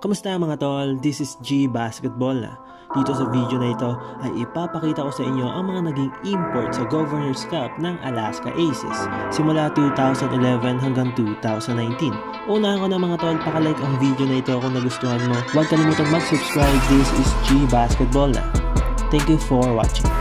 Kamusta mga tol? This is G Basketball na. Dito sa video na ito ay ipapakita ko sa inyo ang mga naging import sa Governor's Cup ng Alaska Aces simula 2011 hanggang 2019. Unahan ako na mga tol, pakalike ang video na ito kung nagustuhan mo. Huwag kalimutang mag-subscribe. This is G Basketball na. Thank you for watching.